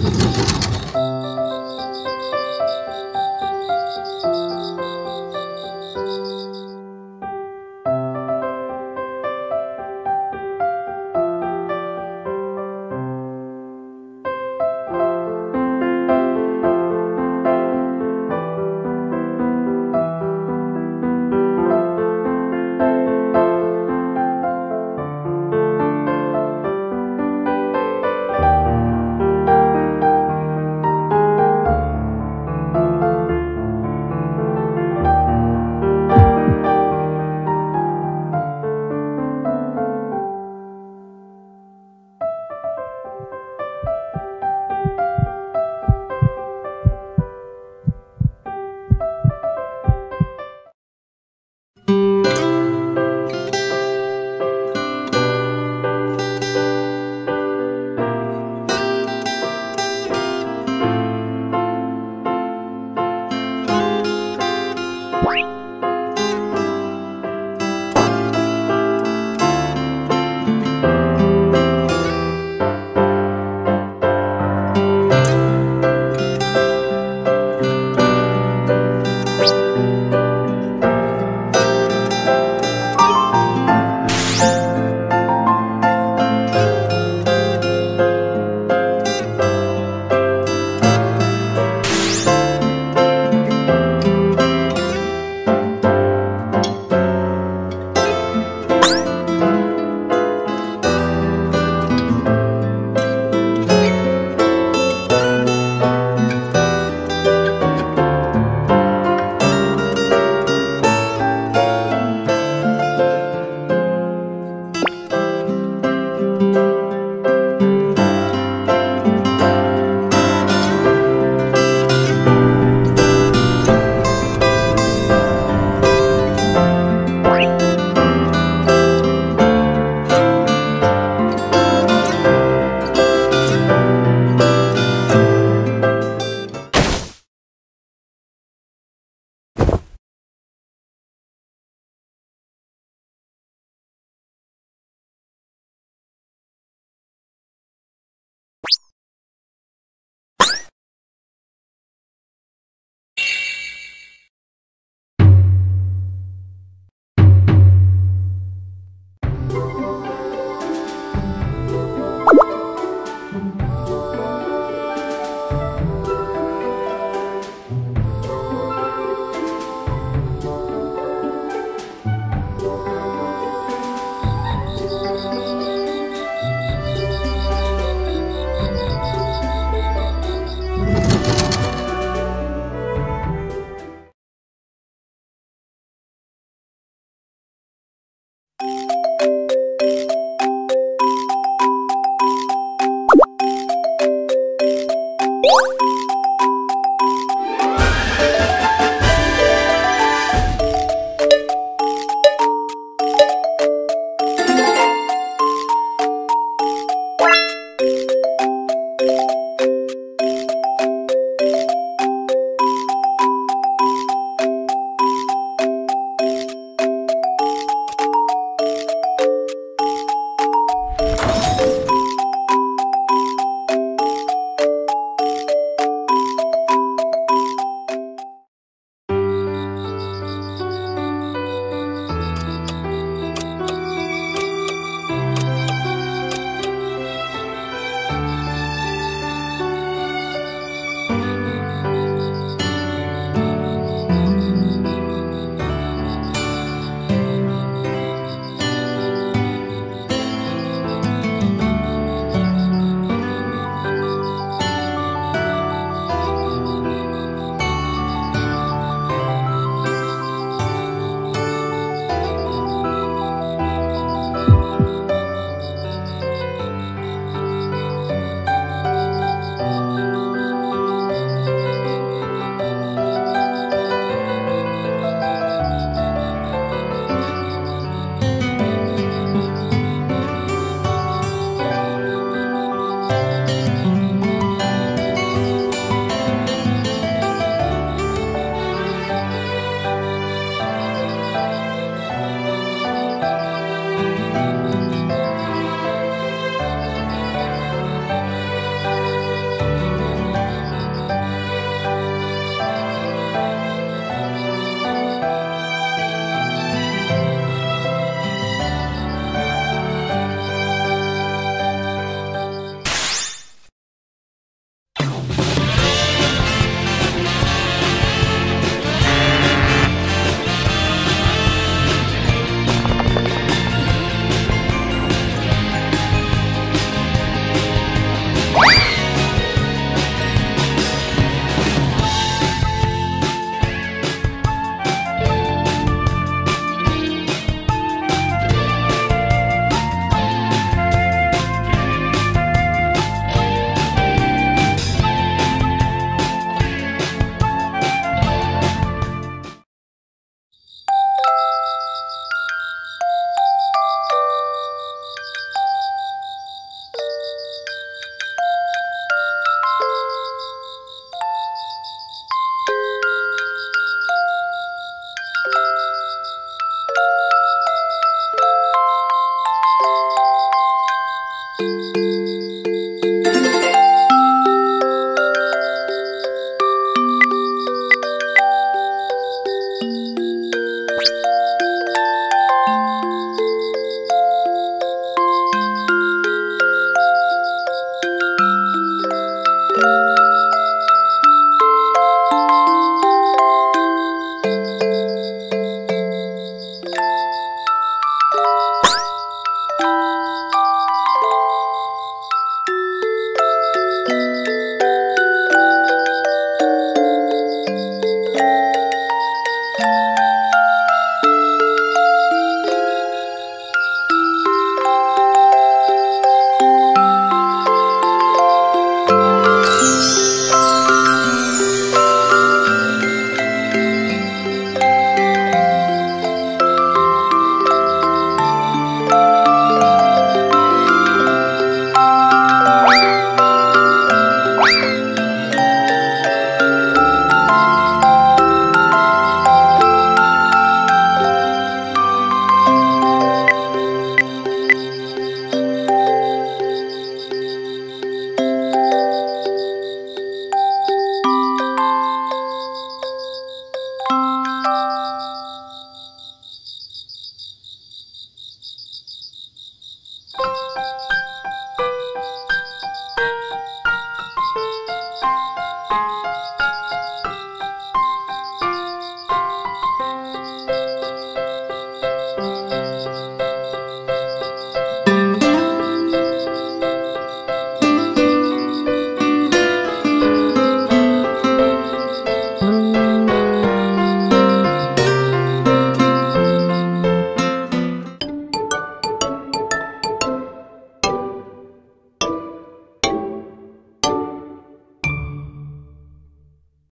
you